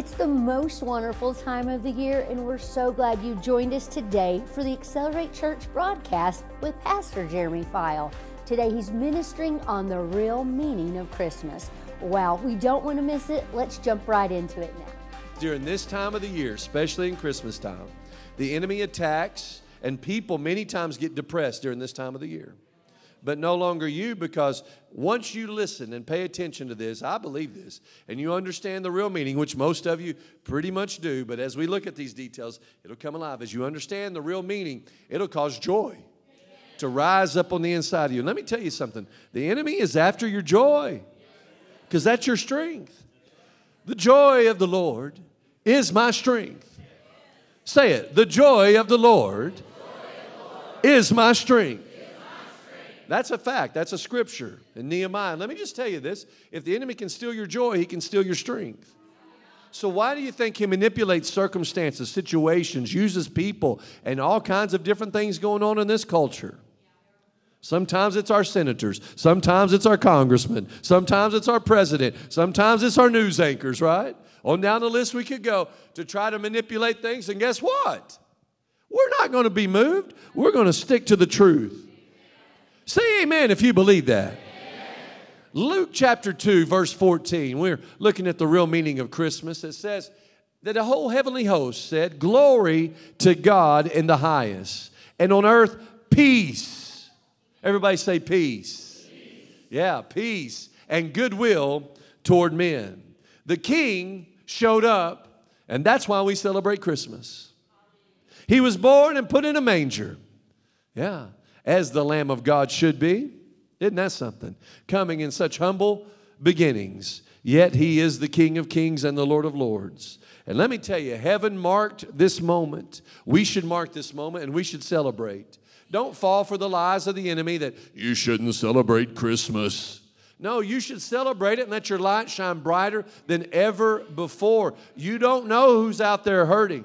It's the most wonderful time of the year, and we're so glad you joined us today for the Accelerate Church broadcast with Pastor Jeremy File. Today, he's ministering on the real meaning of Christmas. Wow, we don't want to miss it. Let's jump right into it now. During this time of the year, especially in Christmas time, the enemy attacks, and people many times get depressed during this time of the year but no longer you because once you listen and pay attention to this, I believe this, and you understand the real meaning, which most of you pretty much do, but as we look at these details, it'll come alive. As you understand the real meaning, it'll cause joy to rise up on the inside of you. let me tell you something the enemy is after your joy because that's your strength. The joy of the Lord is my strength. Say it. The joy of the Lord is my strength. That's a fact. That's a scripture in Nehemiah. let me just tell you this if the enemy can steal your joy, he can steal your strength. So, why do you think he manipulates circumstances, situations, uses people, and all kinds of different things going on in this culture? Sometimes it's our senators, sometimes it's our congressmen, sometimes it's our president, sometimes it's our news anchors, right? On down the list we could go to try to manipulate things, and guess what? We're not going to be moved. We're going to stick to the truth. Say amen if you believe that. Luke chapter 2, verse 14, we're looking at the real meaning of Christmas. It says that the whole heavenly host said, Glory to God in the highest, and on earth, peace. Everybody say peace. peace. Yeah, peace and goodwill toward men. The king showed up, and that's why we celebrate Christmas. He was born and put in a manger. Yeah as the Lamb of God should be. Isn't that something? Coming in such humble beginnings, yet he is the King of kings and the Lord of lords. And let me tell you, heaven marked this moment. We should mark this moment and we should celebrate. Don't fall for the lies of the enemy that you shouldn't celebrate Christmas. No, you should celebrate it and let your light shine brighter than ever before. You don't know who's out there hurting.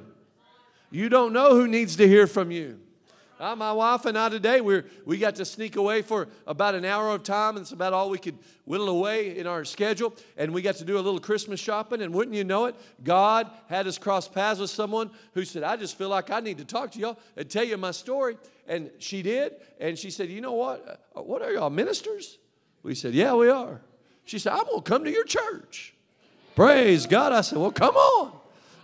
You don't know who needs to hear from you. Uh, my wife and I today, we we got to sneak away for about an hour of time. And it's about all we could whittle away in our schedule. And we got to do a little Christmas shopping. And wouldn't you know it, God had us cross paths with someone who said, I just feel like I need to talk to y'all and tell you my story. And she did. And she said, You know what? Uh, what are y'all, ministers? We said, Yeah, we are. She said, I'm going to come to your church. Praise God. I said, Well, come on.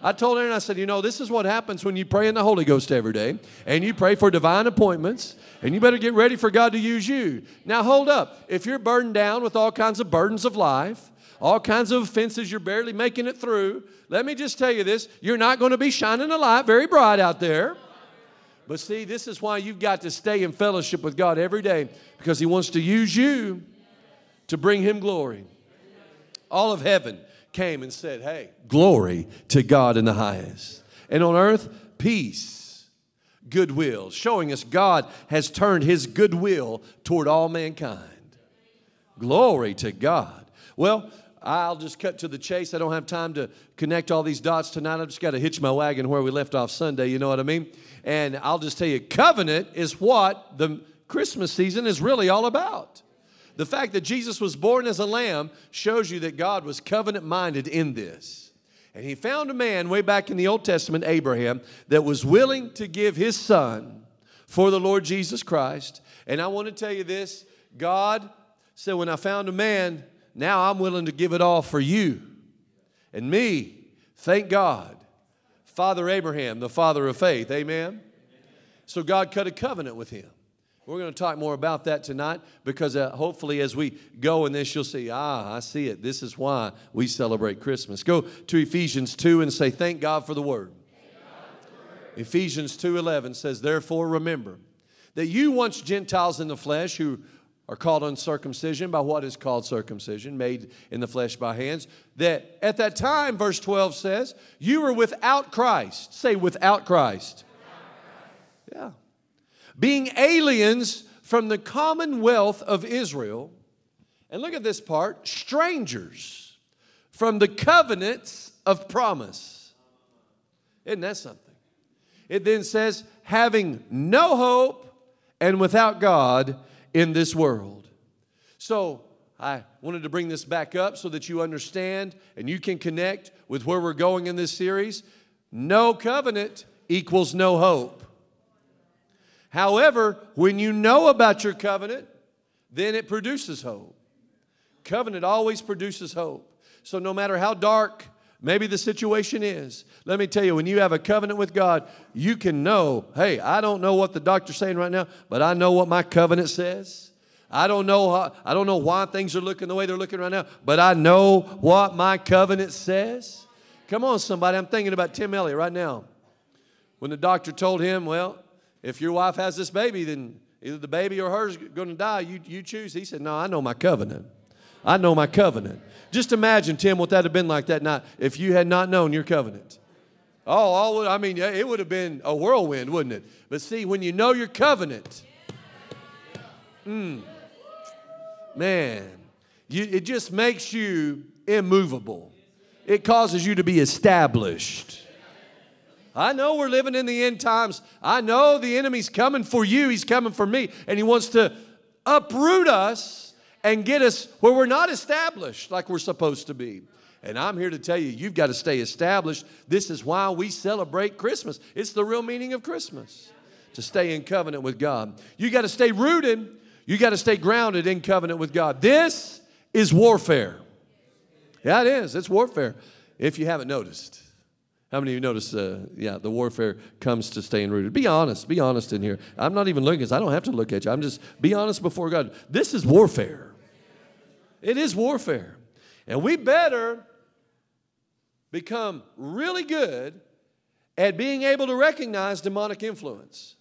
I told and I said, you know, this is what happens when you pray in the Holy Ghost every day, and you pray for divine appointments, and you better get ready for God to use you. Now, hold up. If you're burdened down with all kinds of burdens of life, all kinds of offenses, you're barely making it through, let me just tell you this you're not going to be shining a light very bright out there. But see, this is why you've got to stay in fellowship with God every day because He wants to use you to bring Him glory. All of heaven came and said, Hey, glory to God in the highest. And on earth, peace, goodwill, showing us God has turned his goodwill toward all mankind. Glory to God. Well, I'll just cut to the chase. I don't have time to connect all these dots tonight. I've just got to hitch my wagon where we left off Sunday, you know what I mean? And I'll just tell you, covenant is what the Christmas season is really all about. The fact that Jesus was born as a lamb shows you that God was covenant minded in this. And he found a man way back in the Old Testament, Abraham, that was willing to give his son for the Lord Jesus Christ. And I want to tell you this God said, When I found a man, now I'm willing to give it all for you and me. Thank God. Father Abraham, the father of faith. Amen. So God cut a covenant with him. We're going to talk more about that tonight because uh, hopefully, as we go in this, you'll see, ah, I see it. This is why we celebrate Christmas. Go to Ephesians 2 and say, Thank God for the word. Ephesians 2:11 says, Therefore, remember that you once Gentiles in the flesh who are called uncircumcision by what is called circumcision, made in the flesh by hands, that at that time, verse 12 says, you were without Christ. Say, without Christ. Without Christ. Yeah being aliens from the commonwealth of Israel. And look at this part strangers from the covenants of promise. Isn't that something? It then says, having no hope and without God in this world. So, I wanted to bring this back up so that you understand and you can connect with where we're going in this series. No covenant equals no hope. However, when you know about your covenant, then it produces hope. Covenant always produces hope. So no matter how dark maybe the situation is, let me tell you, when you have a covenant with God, you can know, hey, I don't know what the doctor's saying right now, but I know what my covenant says. I don't know how, I don't know why things are looking the way they're looking right now, but I know what my covenant says. Come on, somebody. I'm thinking about Tim Elliott right now. When the doctor told him, well, if your wife has this baby, then either the baby or her's going to die. You, you choose. He said, no, I know my covenant. I know my covenant. Just imagine, Tim, what that had been like that night if you had not known your covenant. Oh, all, I mean, it would have been a whirlwind, wouldn't it? But see, when you know your covenant, mm, man, you, it just makes you immovable. It causes you to be established. I know we're living in the end times. I know the enemy's coming for you, he's coming for me, and he wants to uproot us and get us where we're not established like we're supposed to be. And I'm here to tell you, you've got to stay established. This is why we celebrate Christmas. It's the real meaning of Christmas to stay in covenant with God. You got to stay rooted, you got to stay grounded in covenant with God. This is warfare. Yeah, it is. It's warfare. If you haven't noticed, how many of you notice, uh, yeah, the warfare comes to staying rooted? Be honest. Be honest in here. I'm not even looking I don't have to look at you. I'm just, be honest before God. This is warfare. It is warfare. And we better become really good at being able to recognize demonic influence.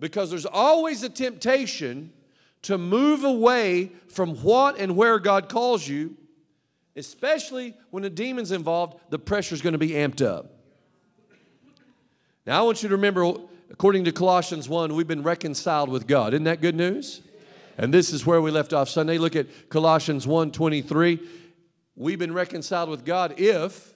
Because there's always a temptation to move away from what and where God calls you, especially when a demon's involved, the pressure's going to be amped up. Now, I want you to remember, according to Colossians 1, we've been reconciled with God. Isn't that good news? And this is where we left off Sunday. Look at Colossians 1:23. We've been reconciled with God if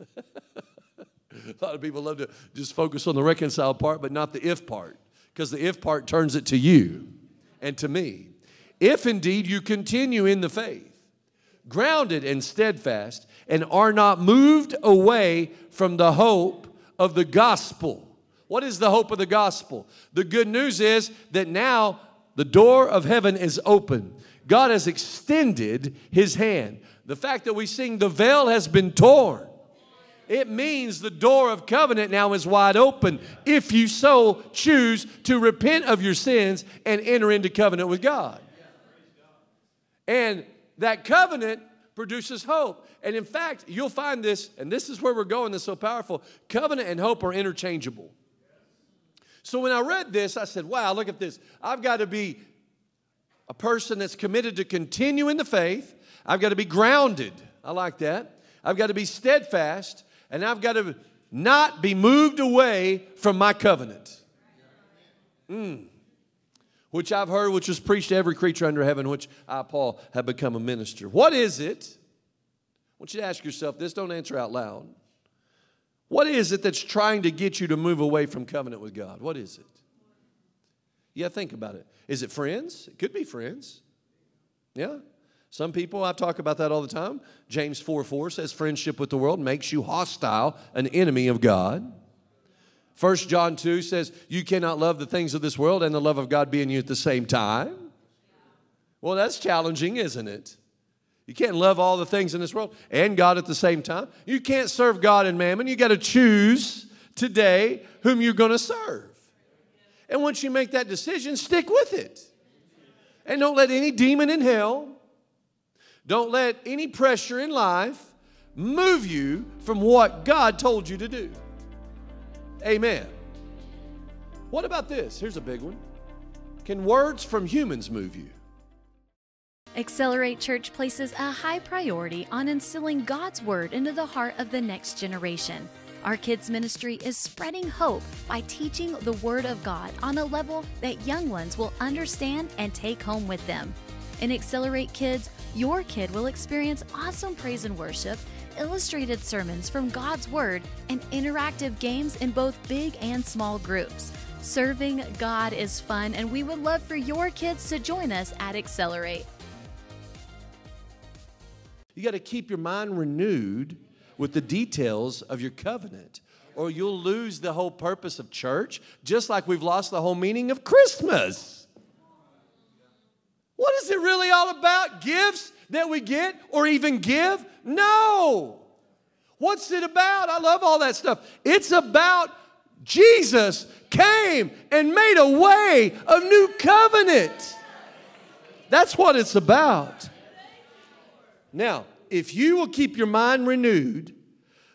a lot of people love to just focus on the reconciled part, but not the if part, because the if part turns it to you and to me. If indeed you continue in the faith, grounded and steadfast, and are not moved away from the hope of the gospel. What is the hope of the gospel? The good news is that now the door of heaven is open. God has extended his hand. The fact that we sing, the veil has been torn. It means the door of covenant now is wide open if you so choose to repent of your sins and enter into covenant with God. And that covenant produces hope. And in fact, you'll find this, and this is where we're going, this is so powerful. Covenant and hope are interchangeable. So when I read this, I said, wow, look at this. I've got to be a person that's committed to continue in the faith. I've got to be grounded. I like that. I've got to be steadfast, and I've got to not be moved away from my covenant. Mm. Which I've heard, which was preached to every creature under heaven, which I, Paul, have become a minister. What is it? I want you to ask yourself this, don't answer out loud. What is it that's trying to get you to move away from covenant with God? What is it? Yeah, think about it. Is it friends? It could be friends. Yeah. Some people, I talk about that all the time. James 4 4 says, Friendship with the world makes you hostile, an enemy of God. 1 John 2 says, You cannot love the things of this world and the love of God be in you at the same time. Well, that's challenging, isn't it? You can't love all the things in this world and God at the same time. You can't serve God and mammon. You got to choose today whom you're going to serve. And once you make that decision, stick with it. And don't let any demon in hell, don't let any pressure in life move you from what God told you to do. Amen. What about this? Here's a big one. Can words from humans move you? Accelerate Church places a high priority on instilling God's Word into the heart of the next generation. Our kids' ministry is spreading hope by teaching the Word of God on a level that young ones will understand and take home with them. In Accelerate Kids, your kid will experience awesome praise and worship, illustrated sermons from God's Word, and interactive games in both big and small groups. Serving God is fun, and we would love for your kids to join us at Accelerate. You got to keep your mind renewed with the details of your covenant, or you'll lose the whole purpose of church, just like we've lost the whole meaning of Christmas. What is it really all about? Gifts that we get or even give? No. What's it about? I love all that stuff. It's about Jesus came and made a way of new covenant. That's what it's about. Now, if you will keep your mind renewed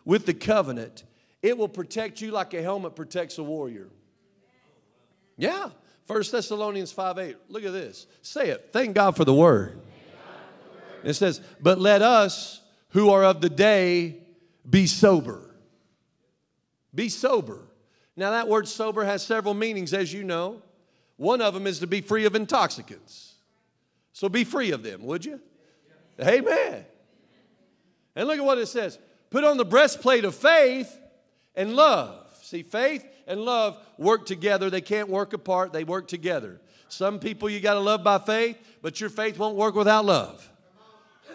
with the covenant, it will protect you like a helmet protects a warrior. Yeah. 1 Thessalonians 5 8. Look at this. Say it. Thank God for the word. It says, But let us who are of the day be sober. Be sober. Now, that word sober has several meanings, as you know. One of them is to be free of intoxicants. So be free of them, would you? Amen. And look at what it says put on the breastplate of faith and love. See, faith and love work together. They can't work apart, they work together. Some people you got to love by faith, but your faith won't work without love.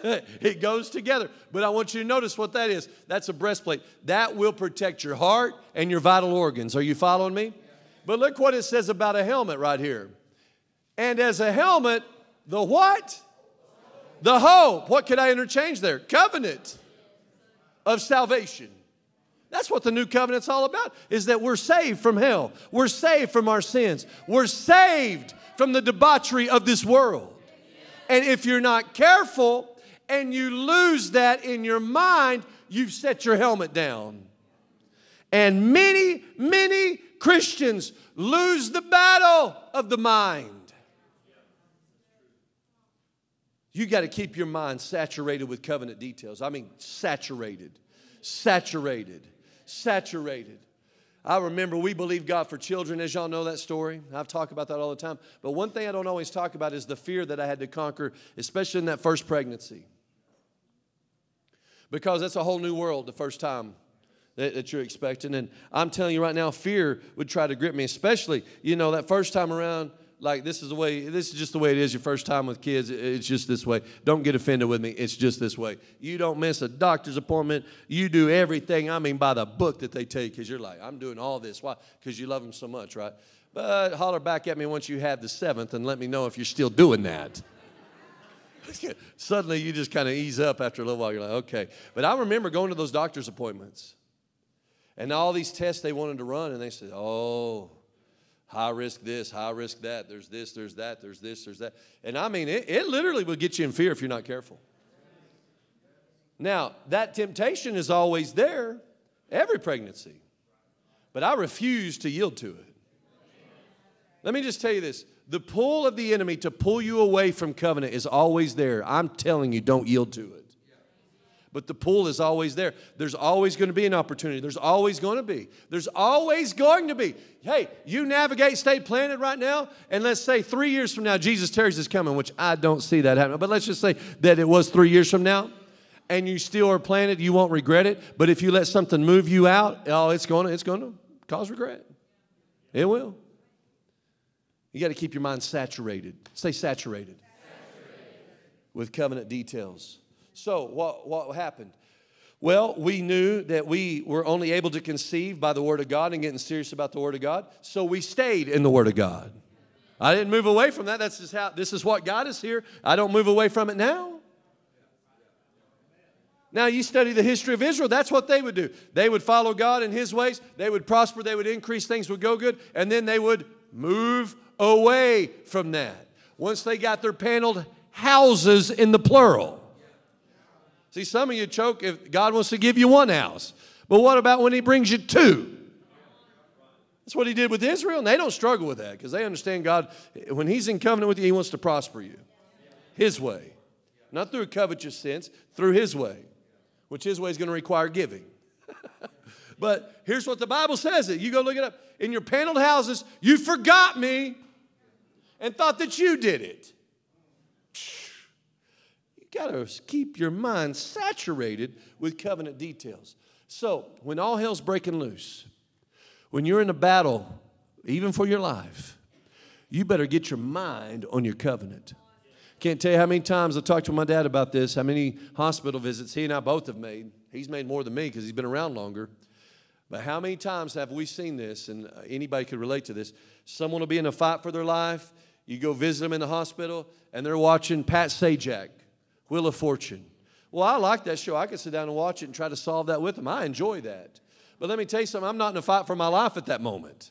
it goes together. But I want you to notice what that is. That's a breastplate. That will protect your heart and your vital organs. Are you following me? But look what it says about a helmet right here. And as a helmet, the what? The hope. What could I interchange there? Covenant of salvation. That's what the new covenant's all about is that we're saved from hell. We're saved from our sins. We're saved from the debauchery of this world. And if you're not careful, and you lose that in your mind, you've set your helmet down. And many, many Christians lose the battle of the mind. You got to keep your mind saturated with covenant details. I mean, saturated, saturated, saturated. I remember we believe God for children, as y'all know that story. I've talked about that all the time. But one thing I don't always talk about is the fear that I had to conquer, especially in that first pregnancy because that's a whole new world the first time that, that, you're expecting. And I'm telling you right now, fear would try to grip me, especially, you know, that first time around. Like this is the way. This is just the way it is. Your first time with kids, it's just this way. Don't get offended with me. It's just this way. You don't miss a doctor's appointment. You do everything. I mean, by the book that they take, because you're like, I'm doing all this. Why? Because you love them so much, right? But holler back at me once you have the seventh, and let me know if you're still doing that. Suddenly you just kind of ease up after a little while. You're like, okay. But I remember going to those doctor's appointments and all these tests they wanted to run, and they said, oh, high risk this, high risk that. There's this, there's that, there's this, there's that. And I mean, it, it literally will get you in fear if you're not careful. Now, that temptation is always there, every pregnancy. But I refuse to yield to it. Let me just tell you this the pull of the enemy to pull you away from covenant is always there. I'm telling you, don't yield to it. But the pool is always there. There's always going to be an opportunity. There's always going to be. There's always going to be. Hey, you navigate state planted right now, and let's say three years from now, Jesus tarries is coming, which I don't see that happening. But let's just say that it was three years from now, and you still are planted, you won't regret it. But if you let something move you out, oh, it's going to, it's going to cause regret. It will. You got to keep your mind saturated. Stay saturated. saturated. With covenant details. So, what, what happened? Well, we knew that we were only able to conceive by the Word of God and getting serious about the Word of God. So we stayed in the Word of God. I didn't move away from that. That's just how this is what God is here. I don't move away from it now. Now, you study the history of Israel, that's what they would do. They would follow God in His ways, they would prosper, they would increase, things would go good, and then they would move away from that. Once they got their paneled houses in the plural. See, some of you choke if God wants to give you one house. But what about when He brings you two? That's what He did with Israel, and they don't struggle with that because they understand God, when He's in covenant with you, He wants to prosper you His way. Not through a covetous sense, through His way, which His way is going to require giving. but here's what the Bible says it. You go look it up. In your paneled houses, you forgot me and thought that you did it. Got to keep your mind saturated with covenant details. So, when all hell's breaking loose, when you're in a battle, even for your life, you better get your mind on your covenant. Can't tell you how many times I've talked to my dad about this, how many hospital visits he and I both have made. He's made more than me because he's been around longer. But how many times have we seen this, and uh, anybody could relate to this? Someone will be in a fight for their life. You go visit them in the hospital, and they're watching Pat Sajak, Wheel of Fortune. Well, I like that show. I can sit down and watch it and try to solve that with them. I enjoy that. But let me tell you something, I'm not in a fight for my life at that moment.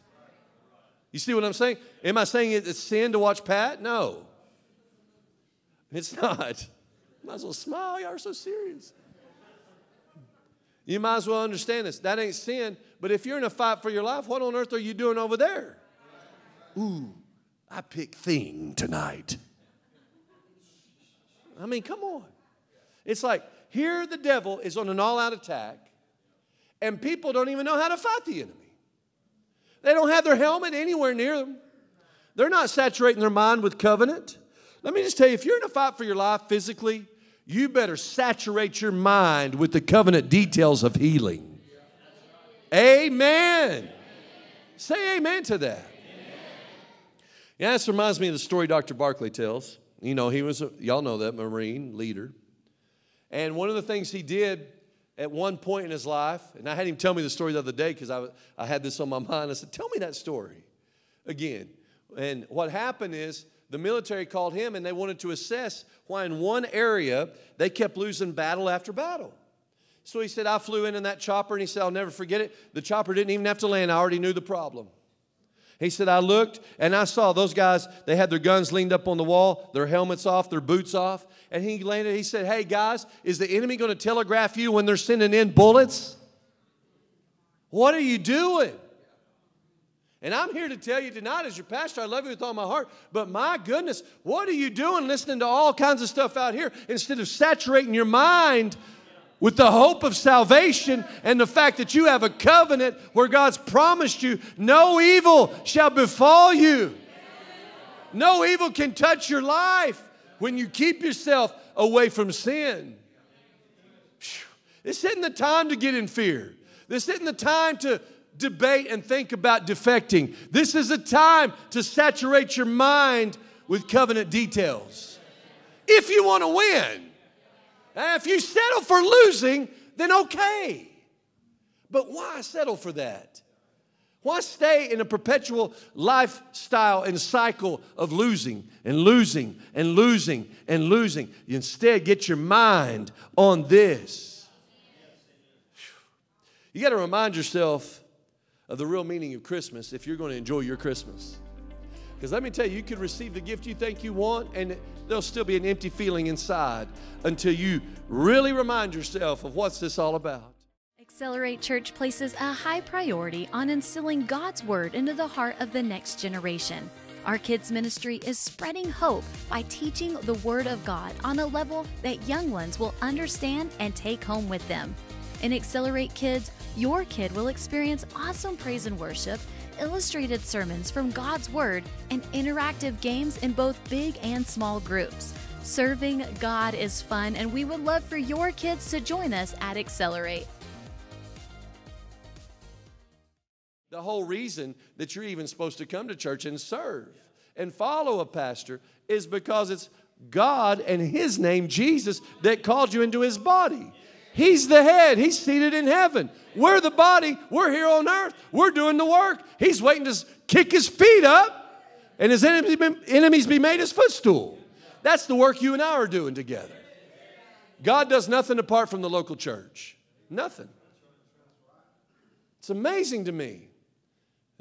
You see what I'm saying? Am I saying it's sin to watch Pat? No. It's not. Might as well smile. Y'all are so serious. You might as well understand this. That ain't sin. But if you're in a fight for your life, what on earth are you doing over there? Ooh, I pick thing tonight. I mean, come on. It's like here the devil is on an all out attack, and people don't even know how to fight the enemy. They don't have their helmet anywhere near them. They're not saturating their mind with covenant. Let me just tell you if you're in a fight for your life physically, you better saturate your mind with the covenant details of healing. Amen. Say amen to that. Yeah, this reminds me of the story Dr. Barclay tells. You know, he was, a, y'all know that, Marine leader. And one of the things he did at one point in his life, and I had him tell me the story the other day because I, I had this on my mind. I said, Tell me that story again. And what happened is the military called him and they wanted to assess why in one area they kept losing battle after battle. So he said, I flew in in that chopper and he said, I'll never forget it. The chopper didn't even have to land, I already knew the problem. He said, I looked and I saw those guys, they had their guns leaned up on the wall, their helmets off, their boots off. And he landed, he said, Hey guys, is the enemy going to telegraph you when they're sending in bullets? What are you doing? And I'm here to tell you tonight, as your pastor, I love you with all my heart, but my goodness, what are you doing listening to all kinds of stuff out here instead of saturating your mind with the hope of salvation and the fact that you have a covenant where God's promised you no evil shall befall you. No evil can touch your life when you keep yourself away from sin. This isn't the time to get in fear. This isn't the time to debate and think about defecting. This is a time to saturate your mind with covenant details. If you want to win, if you settle for losing, then okay. But why settle for that? Why stay in a perpetual lifestyle and cycle of losing and losing and losing and losing? You instead get your mind on this. You got to remind yourself of the real meaning of Christmas if you're going to enjoy your Christmas. Because let me tell you, you could receive the gift you think you want, and there'll still be an empty feeling inside until you really remind yourself of what's this all about. Accelerate Church places a high priority on instilling God's Word into the heart of the next generation. Our kids' ministry is spreading hope by teaching the Word of God on a level that young ones will understand and take home with them. In Accelerate Kids, your kid will experience awesome praise and worship, illustrated sermons from God's Word, and interactive games in both big and small groups. Serving God is fun, and we would love for your kids to join us at Accelerate. The whole reason that you're even supposed to come to church and serve and follow a pastor is because it's God and His name, Jesus, that called you into His body. He's the head. He's seated in heaven. We're the body. We're here on earth. We're doing the work. He's waiting to kick his feet up and his enemies be, made his footstool. That's the work you and I are doing together. God does nothing apart from the local church. Nothing. It's amazing to me.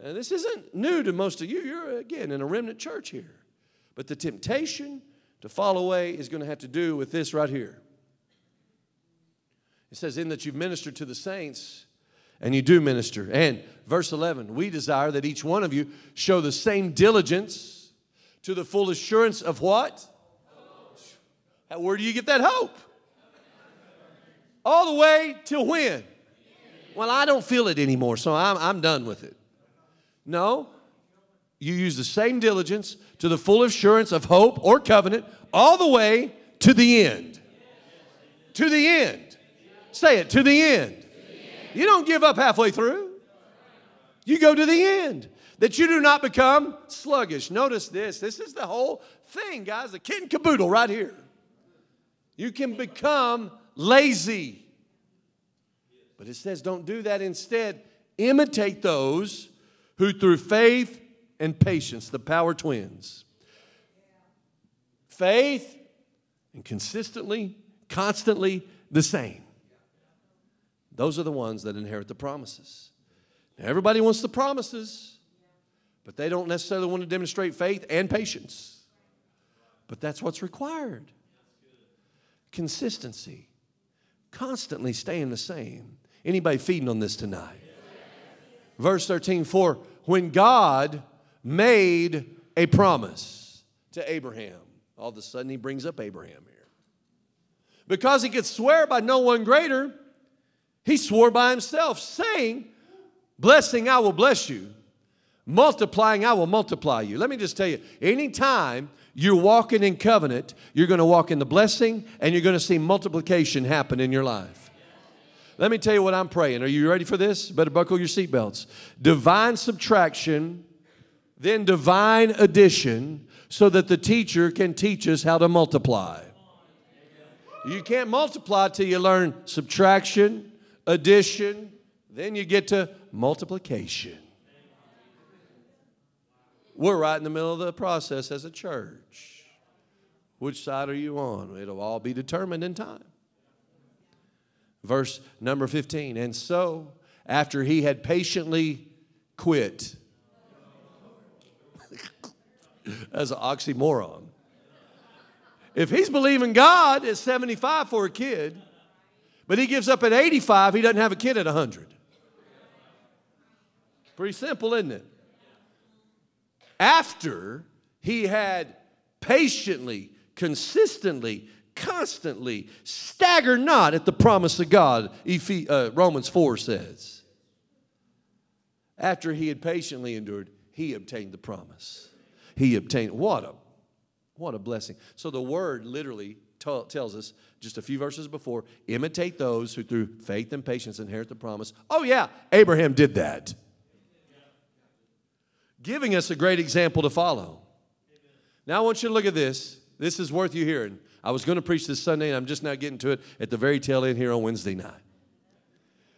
And this isn't new to most of you. You're, again, in a remnant church here. But the temptation to fall away is going to have to do with this right here. It says, In that you've ministered to the saints, and you do minister. And verse 11, we desire that each one of you show the same diligence to the full assurance of what? Where do you get that hope? All the way to when? Well, I don't feel it anymore, so I'm, I'm done with it. No, you use the same diligence to the full assurance of hope or covenant all the way to the end. To the end. Say it, to the end. You don't give up halfway through. You go to the end. That you do not become sluggish. Notice this. This is the whole thing, guys, the kid and caboodle right here. You can become lazy. But it says, don't do that. Instead, imitate those who, through faith and patience, the power twins, faith and consistently, constantly the same. Those are the ones that inherit the promises. Now, everybody wants the promises, but they don't necessarily want to demonstrate faith and patience. But that's what's required consistency, constantly staying the same. Anybody feeding on this tonight? Verse 13, for when God made a promise to Abraham, all of a sudden he brings up Abraham here. Because he could swear by no one greater, he swore by himself, saying, Blessing, I will bless you. Multiplying, I will multiply you. Let me just tell you, anytime you're walking in covenant, you're going to walk in the blessing and you're going to see multiplication happen in your life. Let me tell you what I'm praying. Are you ready for this? Better buckle your seatbelts. Divine subtraction, then divine addition, so that the teacher can teach us how to multiply. You can't multiply till you learn subtraction, addition, then you get to multiplication. We're right in the middle of the process as a church. Which side are you on? It'll all be determined in time. Verse number 15. And so, after he had patiently quit, that's an oxymoron. If he's believing God at 75 for a kid, but he gives up at 85, he doesn't have a kid at 100. Pretty simple, isn't it? after he had patiently, consistently, constantly stagger not at the promise of God, uh, Romans 4 says. After he had patiently endured, he obtained the promise. He obtained, what a, what a blessing. So the word literally tells us just a few verses before imitate those who through faith and patience inherit the promise. Oh, yeah, Abraham did that giving us a great example to follow. Now, I want you to look at this. This is worth you hearing. I was going to preach this Sunday, and I'm just now getting to it at the very tail end here on Wednesday night.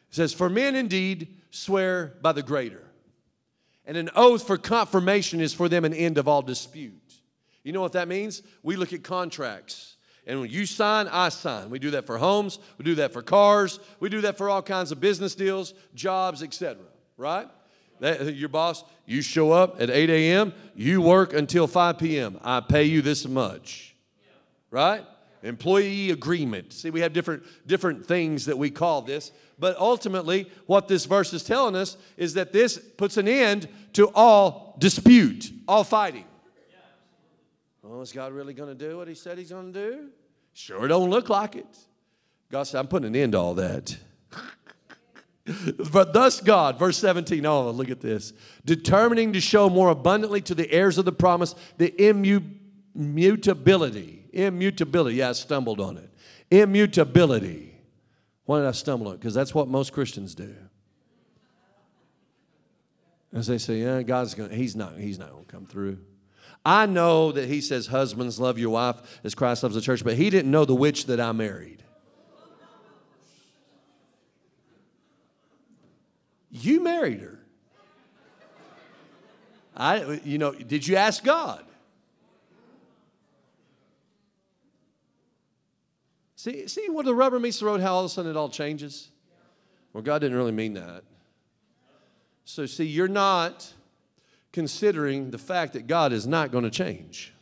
It says, For men indeed swear by the greater, and an oath for confirmation is for them an end of all dispute. You know what that means? We look at contracts. And when you sign, I sign. We do that for homes, we do that for cars, we do that for all kinds of business deals, jobs, etc. Right? That, your boss, you show up at 8 a.m., you work until 5 p.m. I pay you this much. Right? Employee agreement. See, we have different, different things that we call this. But ultimately, what this verse is telling us is that this puts an end to all dispute, all fighting. Oh, is God really going to do what He said He's going to do? Sure, don't look like it. God said, I'm putting an end to all that. but thus God, verse 17, oh, look at this. Determining to show more abundantly to the heirs of the promise the immutability. Immutability. Yeah, I stumbled on it. Immutability. Why did I stumble on it? Because that's what most Christians do. As they say, yeah, God's going to, he's not, he's not going to come through. I know that he says, husbands, love your wife as Christ loves the church, but he didn't know the witch that I married. You married her. I, you know, did you ask God? See, see where the rubber meets the road, how all of a sudden it all changes? Well, God didn't really mean that. So, see, you're not considering the fact that God is not going to change.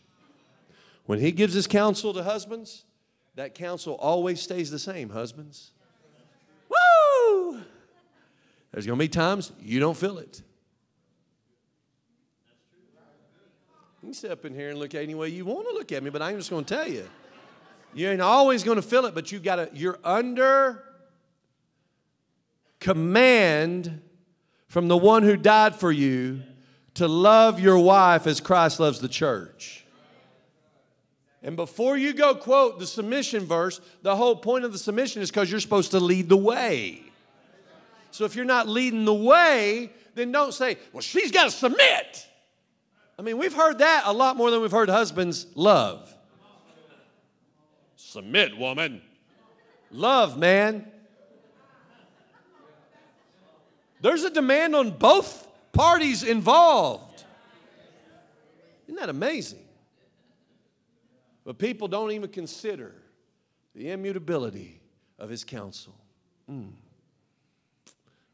When He gives His counsel to husbands, that counsel always stays the same, husbands. Woo! There's going to be times you don't feel it. You can sit up in here and look any way you want to look at me, but I'm just going to tell you. You ain't always going to feel it, but you got to, you're under command from the one who died for you to love your wife as Christ loves the church. And before you go quote the submission verse, the whole point of the submission is because you're supposed to lead the way. So if you're not leading the way, then don't say, well, she's got to submit. I mean, we've heard that a lot more than we've heard husbands love. Submit, woman. Love, man. There's a demand on both parties involved. Isn't that amazing? But people don't even consider the immutability of his counsel. Mm.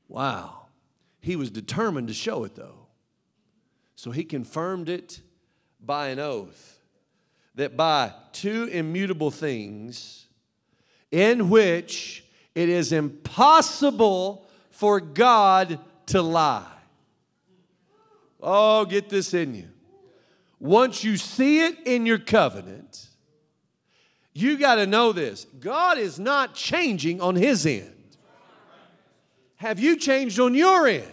Wow. He was determined to show it, though. So he confirmed it by an oath that by two immutable things in which it is impossible for God to lie. Oh, get this in you. Once you see it in your covenant, you got to know this God is not changing on his end. Have you changed on your end?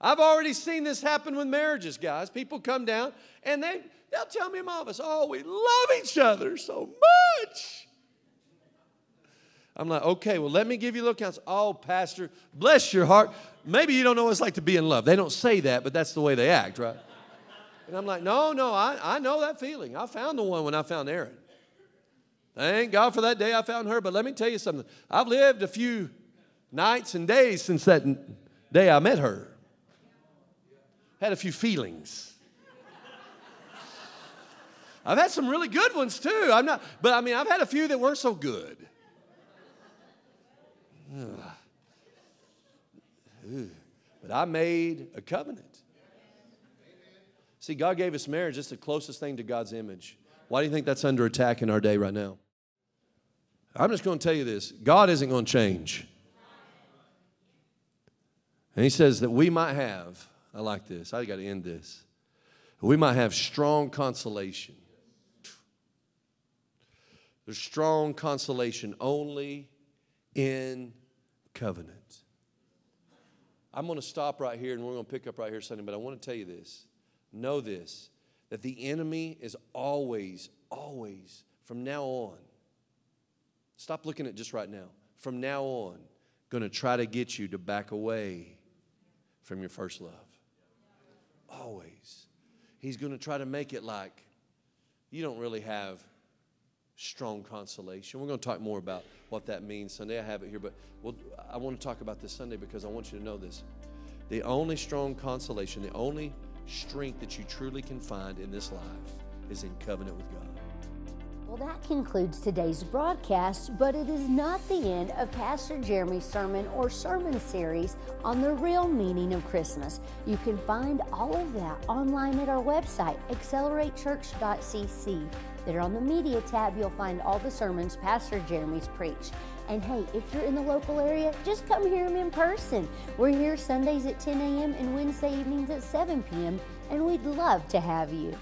I've already seen this happen with marriages, guys. People come down and they, they'll tell me in office, oh, we love each other so much. I'm like, okay, well, let me give you a little counsel. Oh, Pastor, bless your heart. Maybe you don't know what it's like to be in love. They don't say that, but that's the way they act, right? And I'm like, no, no, I, I know that feeling. I found the one when I found Aaron. Thank God for that day I found her. But let me tell you something. I've lived a few nights and days since that day I met her. Had a few feelings. I've had some really good ones too. I'm not, but I mean, I've had a few that weren't so good. But I made a covenant. See, God gave us marriage. It's the closest thing to God's image. Why do you think that's under attack in our day right now? I'm just going to tell you this God isn't going to change. And He says that we might have, I like this, I got to end this. We might have strong consolation. There's strong consolation only in covenant. I'm going to stop right here and we're going to pick up right here Sunday, but I want to tell you this. Know this that the enemy is always, always, from now on, stop looking at just right now, from now on, going to try to get you to back away from your first love. Always. He's going to try to make it like you don't really have strong consolation. We're going to talk more about what that means Sunday. I have it here, but we'll, I want to talk about this Sunday because I want you to know this. The only strong consolation, the only strength that you truly can find in this life is in covenant with God. Well, that concludes today's broadcast, but it is not the end of Pastor Jeremy's sermon or sermon series on the real meaning of Christmas. You can find all of that online at our website, acceleratechurch.cc. There on the media tab, you'll find all the sermons Pastor Jeremy's preached. And hey, if you're in the local area, just come hear him in person. We're here Sundays at 10 a.m. and Wednesday evenings at 7 p.m., and we'd love to have you.